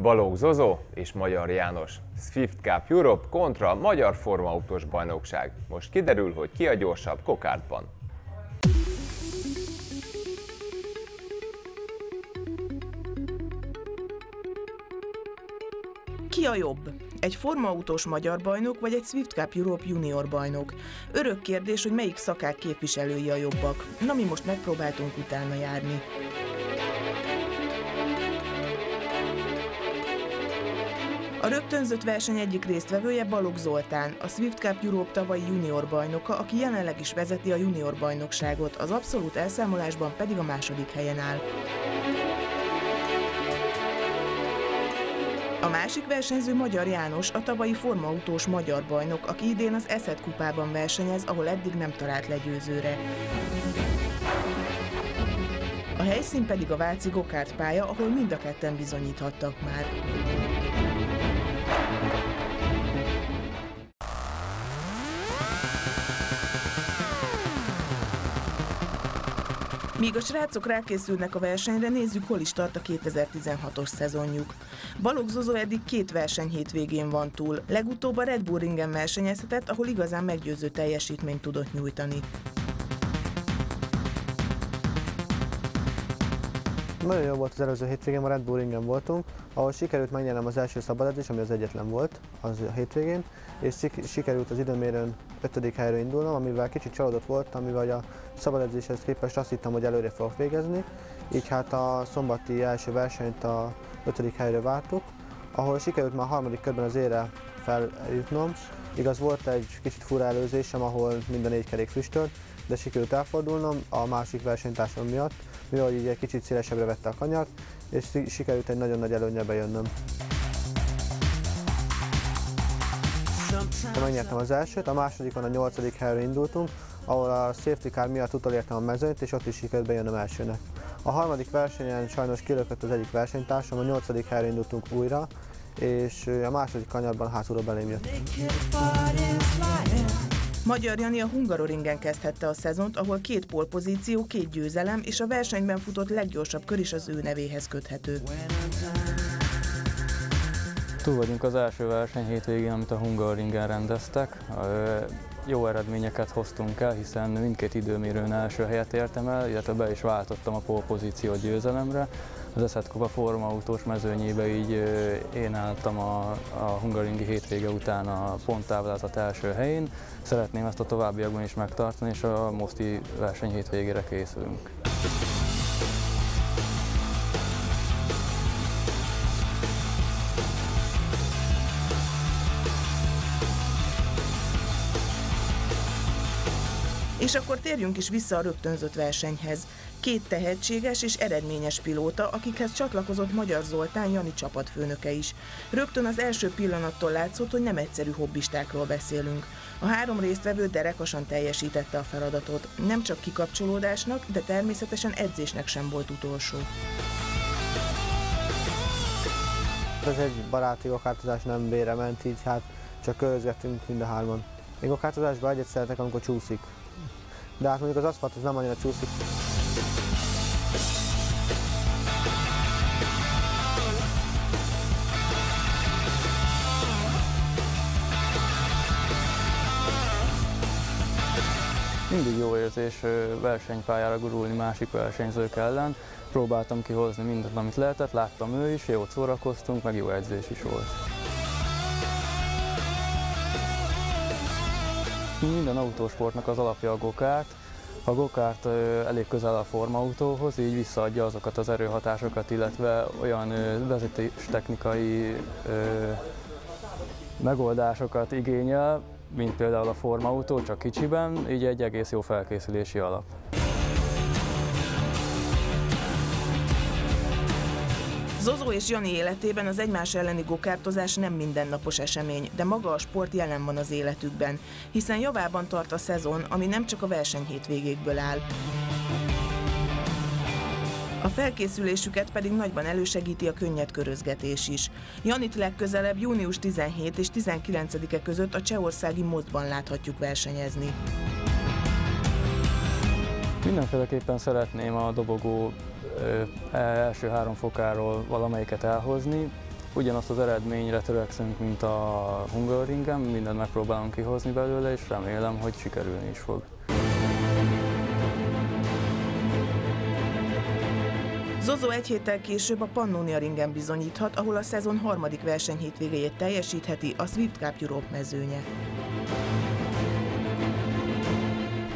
Balogh Zozó és Magyar János. Swift Cup Europe kontra Magyar Formautós Bajnokság. Most kiderül, hogy ki a gyorsabb kokártban. Ki a jobb? Egy formautós magyar bajnok, vagy egy Swift Cup Europe junior bajnok? Örök kérdés, hogy melyik szakák képviselői a jobbak. Na mi most megpróbáltunk utána járni. A rögtönzött verseny egyik résztvevője Balogh Zoltán, a Swift Cup Europe tavalyi junior bajnoka, aki jelenleg is vezeti a junior bajnokságot, az abszolút elszámolásban pedig a második helyen áll. A másik versenyző Magyar János, a tavalyi formautós magyar bajnok, aki idén az Eszed kupában versenyez, ahol eddig nem talált legyőzőre. A helyszín pedig a Váci Gokárt pálya, ahol mind a ketten bizonyíthattak már. Míg a srácok rákészülnek a versenyre, nézzük, hol is tart a 2016-os szezonjuk. Balogh Zozó eddig két verseny hétvégén van túl. Legutóbb a Red Bull ringen versenyezhetett, ahol igazán meggyőző teljesítményt tudott nyújtani. Nagyon jó volt az előző hétvégén, a Red Bull ringen voltunk, ahol sikerült megnyernem az első szabadedzés, ami az egyetlen volt az a hétvégén, és sikerült az időmérőn ötödik helyre indulnom, amivel kicsit csalódott voltam, mivel a szabadedzéshez képest azt hittem, hogy előre fogok végezni, így hát a szombati első versenyt a ötödik helyre vártuk, ahol sikerült már a harmadik körben az ére feljutnom. Igaz, volt egy kicsit fura előzésem, ahol minden négy kerék füstölt, de sikerült elfordulnom a másik versenytársam miatt, mivel így egy kicsit szélesebbre vette a kanyart, és sikerült egy nagyon nagy előnybe bejönnöm. Megnyertem az elsőt, a másodikon a nyolcadik helyre indultunk, ahol a safety car miatt utolértem a mezőnyt, és ott is sikerült bejönnöm elsőnek. A harmadik versenyen sajnos kilökött az egyik versenytársam, a nyolcadik helyre indultunk újra, és a második kanyarban hátulról belém jött. Magyar Jani a Hungaroringen kezdhette a szezont, ahol két polpozíció, két győzelem és a versenyben futott leggyorsabb kör is az ő nevéhez köthető. Túl vagyunk az első verseny hétvégén, amit a Hungaroringen rendeztek. Jó eredményeket hoztunk el, hiszen mindkét időmérőn első helyet értem el, illetve be is váltottam a polpozíció győzelemre az Eszed Kupa formautós mezőnyébe így én álltam a, a hungaringi hétvége után a ponttáblázat első helyén. Szeretném ezt a továbbiakban is megtartani, és a Moszti verseny hétvégére készülünk. És akkor térjünk is vissza a rögtönzött versenyhez. Két tehetséges és eredményes pilóta, akikhez csatlakozott Magyar Zoltán Jani csapatfőnöke is. Rögtön az első pillanattól látszott, hogy nem egyszerű hobbistákról beszélünk. A három résztvevő derekasan teljesítette a feladatot. Nem csak kikapcsolódásnak, de természetesen edzésnek sem volt utolsó. Ez egy baráti okátozás nem bére ment, így hát csak körözgettünk mind a hárman. Még okátozásban egyet szeretek, amikor csúszik. De hát mondjuk az aszfalt az nem annyira csúszik. Mindig jó érzés versenypályára gurulni másik versenyzők ellen. Próbáltam kihozni mindent, amit lehetett, láttam ő is, jót szórakoztunk, meg jó edzés is volt. Minden autósportnak az alapja a gokárt. A gokárt elég közel a formautóhoz, így visszaadja azokat az erőhatásokat, illetve olyan vezetéstechnikai megoldásokat igényel, mint például a formautó, csak kicsiben, így egy egész jó felkészülési alap. Zozó és Jani életében az egymás elleni gokártozás nem mindennapos esemény, de maga a sport jelen van az életükben, hiszen javában tart a szezon, ami nem csak a verseny hétvégékből áll. A felkészülésüket pedig nagyban elősegíti a könnyed körözgetés is. Janit legközelebb június 17 és 19-e között a csehországi Mozdban láthatjuk versenyezni. Mindenféleképpen szeretném a dobogó első három fokáról valamelyiket elhozni. ugyanazt az eredményre törekszünk, mint a Hungaroringen, mindent megpróbálunk kihozni belőle, és remélem, hogy sikerülni is fog. Zozó egy héttel később a Pannonia ringen bizonyíthat, ahol a szezon harmadik verseny hétvégéjét teljesítheti a Swift Cup Europe mezőnye.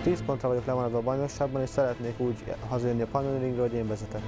10 pontra vagyok lemaradva a bajnokságban, és szeretnék úgy hazajönni a Pannonia ringre, hogy én vezetek.